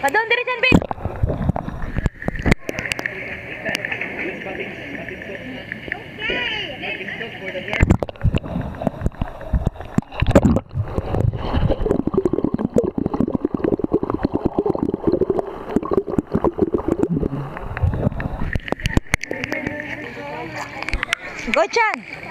Padon diri dyan, babe. Go, Chan!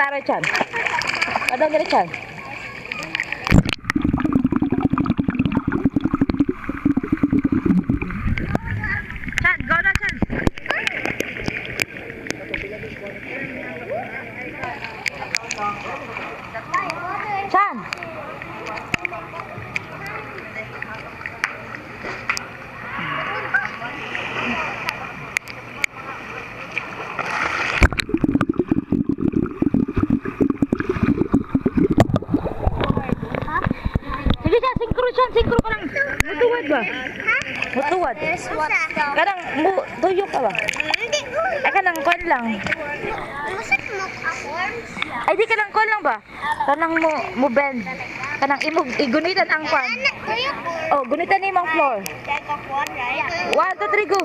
Klaro, Chan. Padang dali, Chan. Chan, go Chan. Chan! Mutuwad ba? Mutuwad. Kadang, mu, tuyo ka ba? Hindi. Ay, kanang kon lang. Ay, di kanang kon lang ba? Kanang mo, mo bend. Kanang imog, igunitan ang kwan. Anak ko yung Oh, gunitan ni mong floor. One, two, three, go.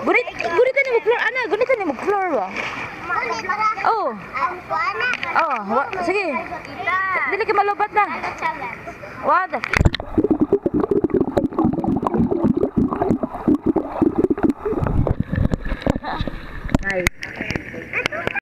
Gunit, gunitan ni mo floor. Ana, gunitan ni mo floor ba? Oh, oh, sige. Dili ka malubat na. One,